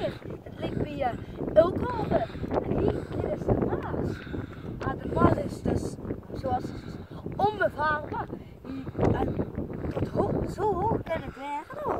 Het ligt bij ook. En hier, dit is de Maas. Maar de Maas is dus, zoals onbevaarbaar. En tot ho zo hoog kan het bergen